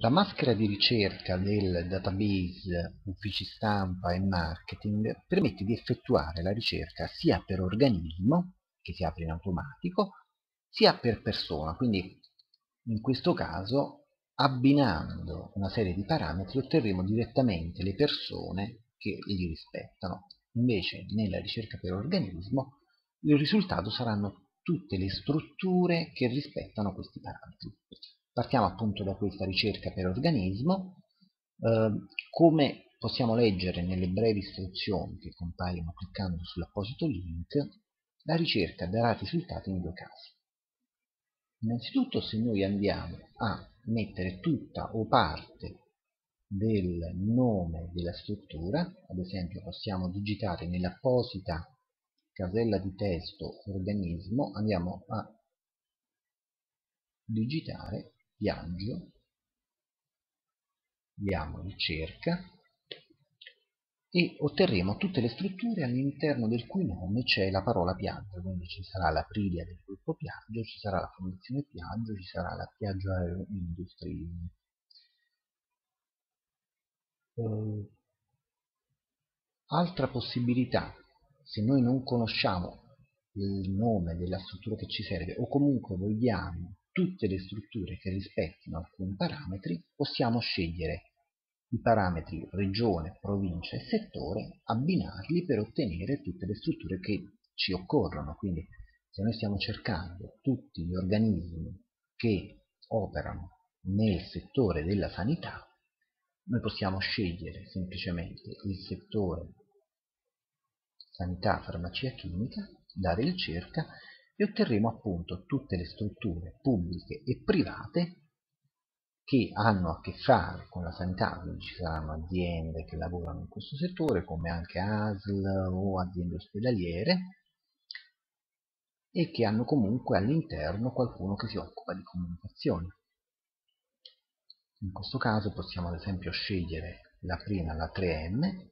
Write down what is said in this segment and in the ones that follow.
La maschera di ricerca del database uffici stampa e marketing permette di effettuare la ricerca sia per organismo, che si apre in automatico, sia per persona, quindi in questo caso abbinando una serie di parametri otterremo direttamente le persone che li rispettano. Invece nella ricerca per organismo il risultato saranno tutte le strutture che rispettano questi parametri. Partiamo appunto da questa ricerca per organismo. Eh, come possiamo leggere nelle brevi istruzioni che compaiono cliccando sull'apposito link, la ricerca darà risultati in due casi. Innanzitutto se noi andiamo a mettere tutta o parte del nome della struttura, ad esempio possiamo digitare nell'apposita casella di testo organismo, andiamo a digitare viaggio, diamo ricerca. E otterremo tutte le strutture all'interno del cui nome c'è la parola Piaggio, quindi ci sarà la Prilia del gruppo Piaggio, ci sarà la Fondazione Piaggio, ci sarà la Piaggio Aero Industry. Uh, altra possibilità, se noi non conosciamo il nome della struttura che ci serve o comunque vogliamo tutte le strutture che rispettino alcuni parametri, possiamo scegliere i parametri regione, provincia e settore, abbinarli per ottenere tutte le strutture che ci occorrono. Quindi se noi stiamo cercando tutti gli organismi che operano nel settore della sanità, noi possiamo scegliere semplicemente il settore sanità, farmacia chimica, dare ricerca e otterremo appunto tutte le strutture pubbliche e private che hanno a che fare con la sanità, quindi ci saranno aziende che lavorano in questo settore, come anche ASL o aziende ospedaliere, e che hanno comunque all'interno qualcuno che si occupa di comunicazione. In questo caso possiamo ad esempio scegliere la prima, la 3M,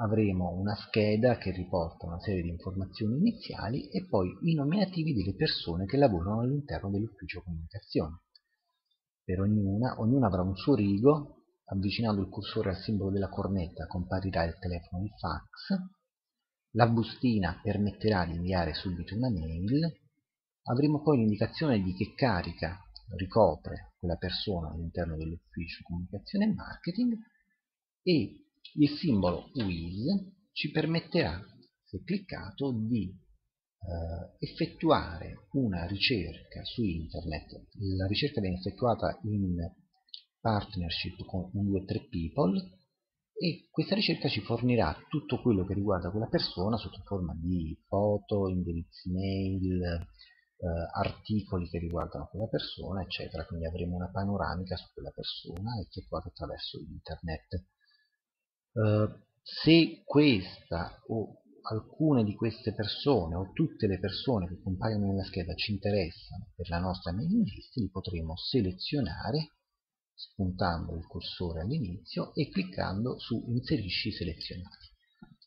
avremo una scheda che riporta una serie di informazioni iniziali e poi i nominativi delle persone che lavorano all'interno dell'ufficio comunicazione. Per ognuna, ognuna avrà un suo rigo, avvicinando il cursore al simbolo della cornetta comparirà il telefono di fax, la bustina permetterà di inviare subito una mail, avremo poi l'indicazione di che carica ricopre quella persona all'interno dell'ufficio comunicazione e marketing e il simbolo WIS ci permetterà, se cliccato, di eh, effettuare una ricerca su internet. La ricerca viene effettuata in partnership con 123 People e questa ricerca ci fornirà tutto quello che riguarda quella persona sotto forma di foto, indirizzi mail, eh, articoli che riguardano quella persona, eccetera. Quindi avremo una panoramica su quella persona effettuata attraverso internet. Eh, se questa o alcune di queste persone o tutte le persone che compaiono nella scheda ci interessano per la nostra mailing list, li potremo selezionare spuntando il cursore all'inizio e cliccando su inserisci selezionati.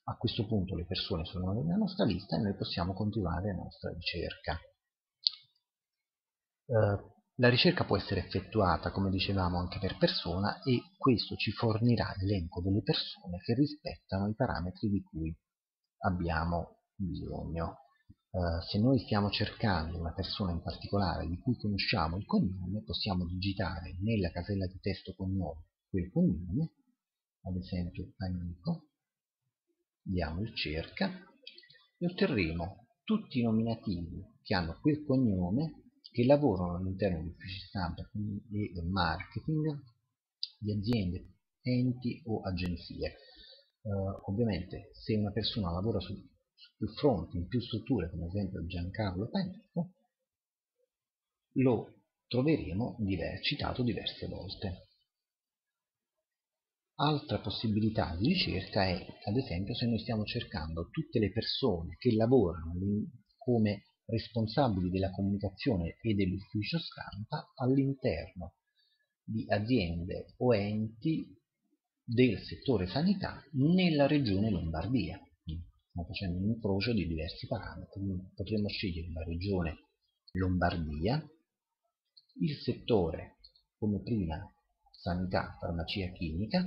A questo punto le persone sono nella nostra lista e noi possiamo continuare la nostra ricerca. Uh, la ricerca può essere effettuata, come dicevamo, anche per persona e questo ci fornirà l'elenco delle persone che rispettano i parametri di cui abbiamo bisogno. Uh, se noi stiamo cercando una persona in particolare di cui conosciamo il cognome, possiamo digitare nella casella di testo cognome quel cognome, ad esempio amico, diamo il cerca e otterremo tutti i nominativi che hanno quel cognome che lavorano all'interno di uffici stampa e marketing di aziende, enti o agenzie eh, ovviamente se una persona lavora su, su, più fronti, in più strutture, come ad esempio Giancarlo Panico, lo troveremo diver citato diverse volte. Altra possibilità di ricerca è, ad esempio, se noi stiamo cercando tutte le persone che lavorano come responsabili della comunicazione e dell'ufficio stampa all'interno di aziende o enti del settore sanità nella regione Lombardia. Stiamo facendo un incrocio di diversi parametri, potremmo scegliere la regione Lombardia, il settore, come prima sanità, farmacia chimica,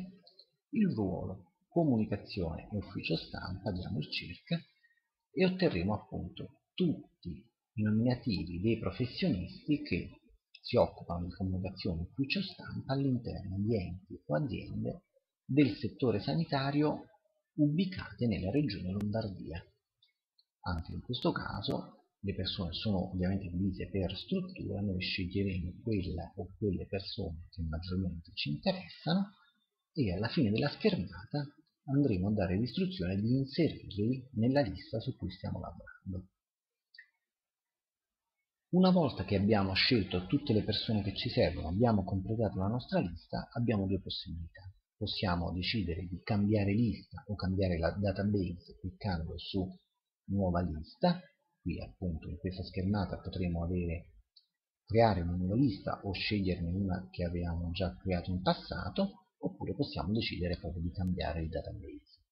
il ruolo comunicazione e ufficio stampa, diamo il circa, e otterremo appunto tutti i nominativi dei professionisti che si occupano di comunicazione ufficio stampa all'interno di enti o aziende del settore sanitario ubicate nella regione Lombardia. Anche in questo caso le persone sono ovviamente divise per struttura, noi sceglieremo quella o quelle persone che maggiormente ci interessano e alla fine della schermata andremo a dare l'istruzione di inserirli nella lista su cui stiamo lavorando. Una volta che abbiamo scelto tutte le persone che ci servono, abbiamo completato la nostra lista, abbiamo due possibilità. Possiamo decidere di cambiare lista o cambiare la database cliccando su nuova lista qui appunto in questa schermata potremo avere creare una nuova lista o sceglierne una che avevamo già creato in passato oppure possiamo decidere proprio di cambiare il database.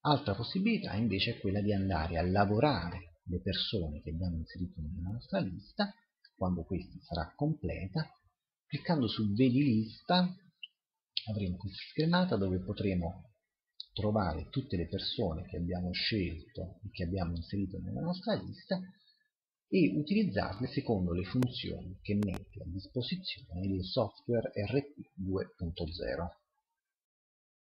Altra possibilità invece è quella di andare a lavorare le persone che abbiamo inserito nella nostra lista quando questa sarà completa cliccando su vedi lista avremo questa schermata dove potremo trovare tutte le persone che abbiamo scelto e che abbiamo inserito nella nostra lista e utilizzarle secondo le funzioni che mette a disposizione il software RP 2.0.